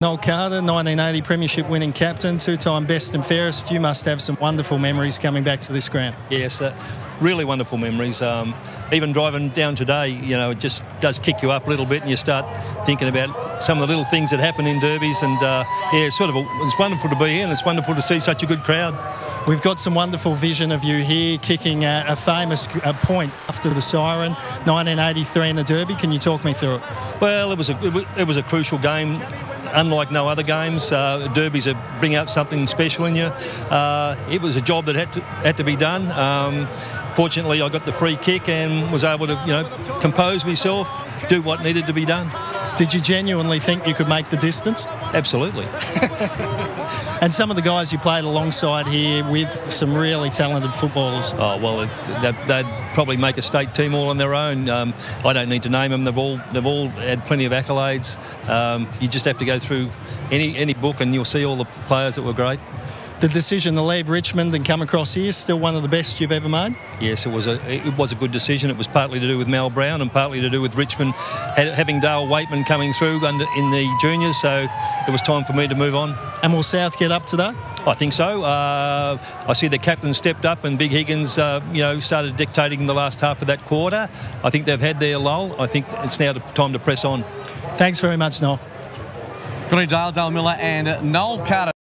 Noel Carter, 1980 Premiership winning captain, two time best and fairest. You must have some wonderful memories coming back to this ground. Yes, uh, really wonderful memories. Um, even driving down today, you know, it just does kick you up a little bit and you start thinking about some of the little things that happen in derbies. And uh, yeah, it's sort of a, it's wonderful to be here and it's wonderful to see such a good crowd. We've got some wonderful vision of you here kicking a, a famous a point after the siren, 1983 in the Derby. Can you talk me through it? Well, it was a it was a crucial game unlike no other games, uh, derbies bring out something special in you. Uh, it was a job that had to, had to be done. Um, fortunately, I got the free kick and was able to, you know, compose myself, do what needed to be done. Did you genuinely think you could make the distance? Absolutely. and some of the guys you played alongside here with some really talented footballers. Oh well, they'd, probably make a state team all on their own. Um, I don't need to name them. They've all they've all had plenty of accolades. Um, you just have to go through any any book and you'll see all the players that were great the decision to leave Richmond and come across here still one of the best you've ever made? Yes, it was a it was a good decision. It was partly to do with Mal Brown and partly to do with Richmond having Dale Weightman coming through under, in the juniors. So it was time for me to move on. And will South get up today? I think so. Uh, I see the captain stepped up and Big Higgins, uh, you know, started dictating the last half of that quarter. I think they've had their lull. I think it's now time to press on. Thanks very much, Noel. Connie Dale, Dale Miller, and Noel Carter.